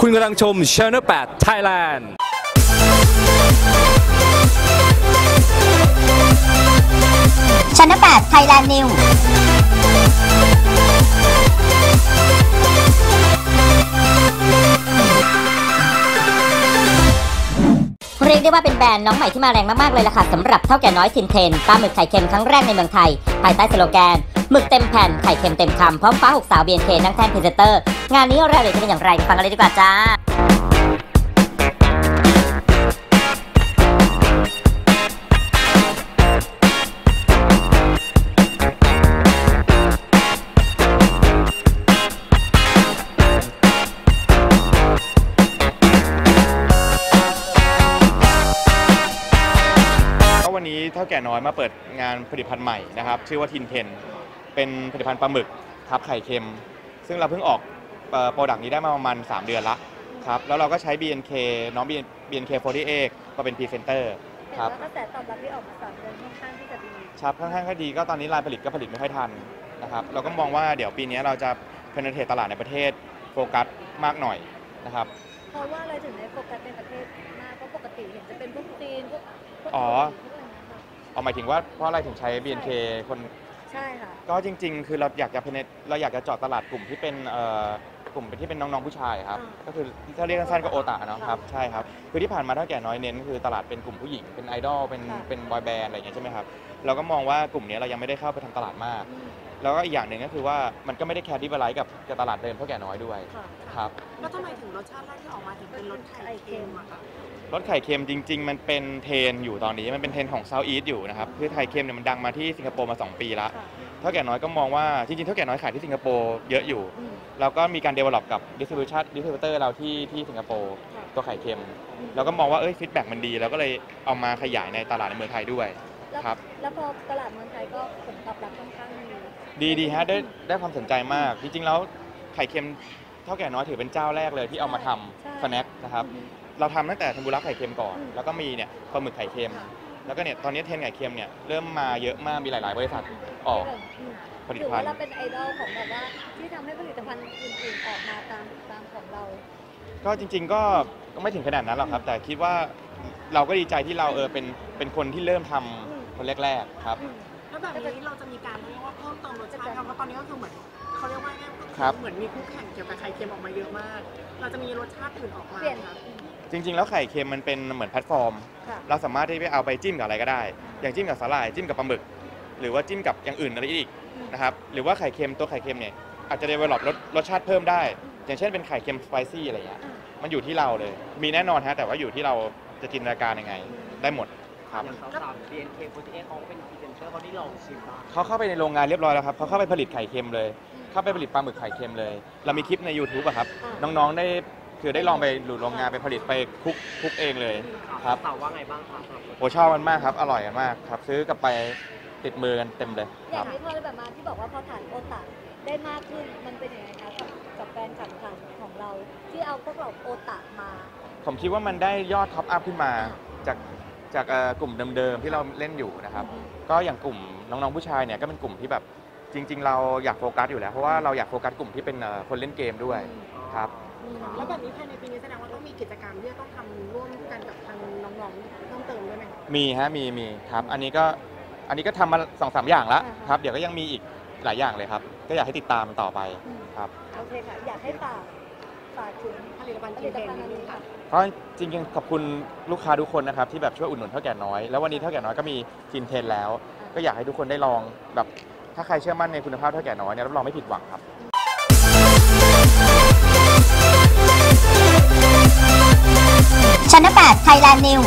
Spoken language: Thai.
คุณกำลังชม Channel 8 Thailand ชั้น8 Thailand News เรียกได้ว่าเป็นแบรนด์น้องใหม่ที่มาแรงมาก ๆ เลยล่ะค่ะสำหรับเถ้าแก่น้อยซินเทนปลาหมึกไข่เค็มครั้งแรกในเมืองไทย ภายใต้สโลแกน หมึกเต็มแผ่นไข่เค็มเต็มคำพร้อมคว้าหกสาว BNK นั่งแท่นพรีเซนเตอร์ งานนี้รายละเอียดจะเป็นอย่างไรฟังกันเลยดีกว่าจ้าวันนี้เท่าแก่น้อยมาเปิดงานผลิตภัณฑ์ใหม่นะครับ ชื่อว่าทินเทน เป็นผลิตภัณฑ์ปลาหมึกทับไข่เค็ม ซึ่งเราเพิ่งออก product นี้ได้มาประมาณ 3 เดือนละครับแล้วเราก็ใช้ BNK น้อง BNK48 มาเป็นพรีเซนเตอร์เห็นครับว่ากระแสตอบรับที่ออกมาสามเดือนค่อนข้างที่จะดีครับค่อนข้างก็ดีก็ตอนนี้ไลน์ผลิตก็ผลิตไม่ค่อยทันนะครับเราก็มองว่าเดี๋ยวปีนี้เราจะ penetrate ตลาดในประเทศโฟกัสมากหน่อยนะครับเพราะว่าอะไรถึงในโฟกัสในประเทศมากเพราะปกติเห็นจะเป็นพวกจีนพวกพวกอ๋อเกาหลีพวกอะไรนะคะเอาหมายถึงว่าเพราะอะไรถึงใช้ BNK คน ใช่ค่ะ ก็จริง ๆ คือเราอยากจะ penet เราอยากจะเจาะตลาดกลุ่มที่เป็นเอ่อกลุ่มที่เป็นน้องๆผู้ชายครับ อ่าก็คือถ้าเรียกสั้นๆก็โอตาเนาะค่ะครับ ใช่ครับ คือที่ผ่านมาเท่าแก่น้อยเน้น คือตลาดเป็นกลุ่มผู้หญิง เป็นไอดอล เป็นค่ะ เป็นบอยแบนด์อะไรอย่างเงี้ยใช่ไหมครับ เราก็มองว่ากลุ่มนี้เรายังไม่ได้เข้าไปทำตลาดมาก อืม แล้วก็อีกอย่างหนึ่งก็คือว่ามันก็ไม่ได้แคร์ที่บไลท์กับกับตลาดเดิมเท่าแก่น้อยด้วยค่ะครับแล้วทำไมถึงรสชาติแรกที่ออกมาถึงเป็นรสไข่เค็มอะคะรสไข่เค็มจริง ๆ มันเป็นเทรนด์อยู่ตอนนี้มันเป็นเทรนด์ของ Southeast อยู่นะครับคือไข่เค็มเนี่ยมันดังมาที่สิงคโปร์มาสองปีละค่ะเถ้าแก่น้อยก็มองว่าจริงๆเถ้าแก่น้อยขายที่สิงคโปร์เยอะอยู่อืมเราก็มีการ develop กับ distribution distributor เราที่ที่สิงคโปร์ค่ะตัวไข่เค็มอืมเราก็มองว่าเอ้ย feedback มันดีเราก็เลยเอามาขยายในตลาดในเมืองไทยด้วย แล้วครับ แล้วพอตลาดเมืองไทยก็ผลตอบรับค่อนข้างดีดีดีฮะได้ได้ความสนใจมาก จริงๆแล้วไข่เค็มเท่าแก่น้อยถือเป็นเจ้าแรกเลยที่เอามาทใช่ำสแน็คนะครับ อืม เราทำตั้งแต่เทมปุระไข่เค็มก่อน อืม แล้วก็มีเนี่ยปลาหมึกไข่เค็ม ค่ะแล้วก็เนี่ยตอนนี้เทรนด์ไข่เค็มเนี่ยเริ่มมาเยอะมากมีหลาย ๆ บริษัทออก อืมผลิตถือภัณว่าฑ์เราเป็นไอดอลของแบบว่า ที่ทำให้ผลิตภัณฑ์อื่นๆออกมาตามตามของเรา ก็จริงๆก็ก็ไม่ถึงขนาดนั้นหรอกครับ แต่คิดว่าเราก็ดีใจที่เราเออเป็นเป็นคนที่เริ่มทำอืม คนแรกๆครับอืมแล้วแบบนี้เราจะมีการเรียกว่าเพิ่มเติมรสชาติเพราะตอนนี้ก็คือเหมือนเขาเรียกว่าไงก็ครับ เหมือนมีคู่แข่งเกี่ยวกับไข่เค็มออกมาเยอะมาก เราจะมีรสชาติอื่นออกมาเปลี่ยนคะอืมจริง ๆ แล้วไข่เค็มมันเป็นเหมือนแพลตฟอร์ม ค่ะ เราสามารถที่ไปเอาไปจิ้มกับอะไรก็ได้ อย่างจิ้มกับสาหร่ายจิ้มกับปลาหมึก หรือว่าจิ้มกับอย่างอื่นอะไรอีกอืมนะครับหรือว่าไข่เค็มตัวไข่เค็มเนี่ยอาจจะ develop รสรสชาติเพิ่มได้ อย่างเช่นเป็นไข่เค็ม spicy อะไรเงี้ยอ่ามันอยู่ที่เราเลย มีแน่นอนฮะแต่ว่าอยู่ที่เราจะจินตนาการยังไง ได้หมด ครับ อย่างสาวๆ BNK48 เขาก็เป็นพรีเซนเตอร์เขาได้ลองชิมบ้างเขาเข้าไปในโรงงานเรียบร้อยแล้วครับเขาเข้าไปผลิตไข่เค็มเลย เข้าไปผลิตปลาหมึกไข่เค็มเลย เรามีคลิปใน YouTube อะครับอ่าน้องๆได้คือได้ลองไปบุกโรงงานไปผลิตไปคลุกคลุกเองเลยครับสาวว่าไงบ้างครับโอ้ชอบมันมากครับ อร่อยกันมากครับ ซื้อกลับไปติดมือกันเต็มเลยอคย่ารังบ ที่พ่อได้แบบมาที่บอกว่าพอฐานโอตะได้มากขึ้นมันเป็นยังไงคะกับกับแฟนคลับของเราที่เอาพวกเราโอตะมา ผมคิดว่ามันได้ยอด top up ขึ้นมา จาก จากเอ่อกลุ่มเดิมๆที่เราเล่นอยู่นะครับ ก็อย่างกลุ่มน้องๆผู้ชายเนี่ยก็เป็นกลุ่มที่แบบจริง ๆ เราอยากโฟกัสอยู่แล้ว เพราะว่าเราอยากโฟกัสกลุ่มที่เป็นเอ่อคนเล่นเกมด้วยครับอืมแล้วแบบนี้ภายในปีนี้แสดงว่าต้องมีกิจกรรมที่จะต้องทำร่วมกันกับทางน้องๆเพิ่มเติมด้วยไหมคะมีฮะมีมีครับ อันนี้ก็อันนี้ก็ทำมาสองสามอย่างแล้วอ่าฮะครับ เดี๋ยวก็ยังมีอีกหลายอย่างเลยครับ ก็อยากให้ติดตามต่อไปอืมครับโอเคค่ะอยากให้ฝาก ฝากถึงผลิตภัณฑ์จีนแดงนิดนึงะจริงๆขอบคุณลูกค้าทุกคนนะครับที่แบบช่วยอุดหนุนเท่าแก่น้อย แล้ววันนี้เท่าแก่น้อยก็มีจินเทนแล้ว ก็อยากให้ทุกคนได้ลองแบบถ้าใครเชื่อมั่นในคุณภาพเท่าแก่น้อยเนี่ยรับรองไม่ผิดหวังครับชั้นแปดไทยแลนด์นิว